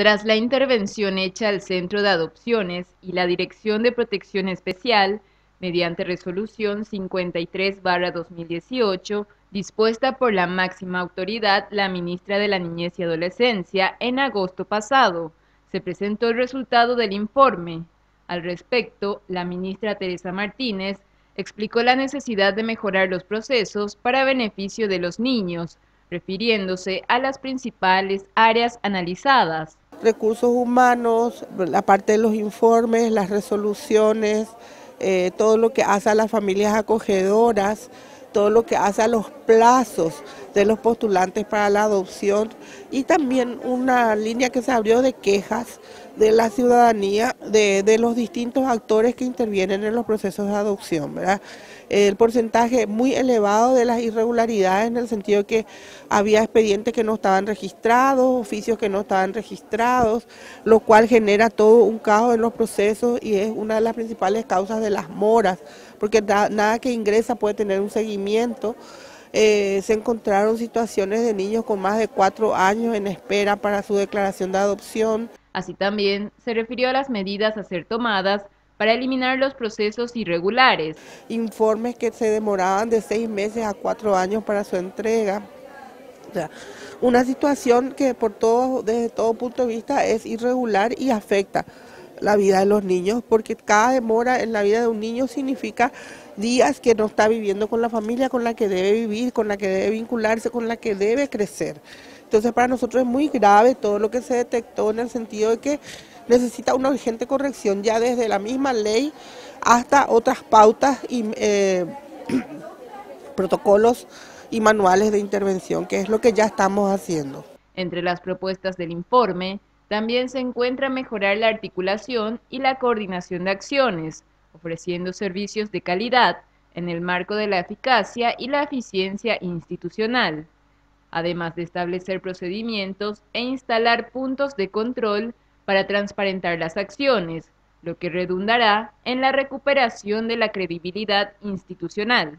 Tras la intervención hecha al Centro de Adopciones y la Dirección de Protección Especial, mediante resolución 53-2018, dispuesta por la máxima autoridad, la ministra de la Niñez y Adolescencia, en agosto pasado, se presentó el resultado del informe. Al respecto, la ministra Teresa Martínez explicó la necesidad de mejorar los procesos para beneficio de los niños, refiriéndose a las principales áreas analizadas recursos humanos, la parte de los informes, las resoluciones, eh, todo lo que hace a las familias acogedoras, todo lo que hace a los plazos de los postulantes para la adopción y también una línea que se abrió de quejas de la ciudadanía, de, los distintos actores que intervienen en los procesos de adopción. ¿verdad? El porcentaje muy elevado de las irregularidades en el sentido de que había expedientes que no estaban registrados, oficios que no estaban registrados, lo cual genera todo un caos en los procesos y es una de las principales causas de las moras, porque nada que ingresa puede tener un seguimiento. Eh, se encontraron situaciones de niños con más de cuatro años en espera para su declaración de adopción. Así también se refirió a las medidas a ser tomadas para eliminar los procesos irregulares. Informes que se demoraban de seis meses a cuatro años para su entrega. una situación que por todo, desde todo punto de vista es irregular y afecta la vida de los niños, porque cada demora en la vida de un niño significa días que no está viviendo con la familia con la que debe vivir, con la que debe vincularse, con la que debe crecer. Entonces para nosotros es muy grave todo lo que se detectó en el sentido de que necesita una urgente corrección ya desde la misma ley hasta otras pautas y eh, protocolos y manuales de intervención, que es lo que ya estamos haciendo. Entre las propuestas del informe, también se encuentra mejorar la articulación y la coordinación de acciones, ofreciendo servicios de calidad en el marco de la eficacia y la eficiencia institucional, además de establecer procedimientos e instalar puntos de control para transparentar las acciones, lo que redundará en la recuperación de la credibilidad institucional.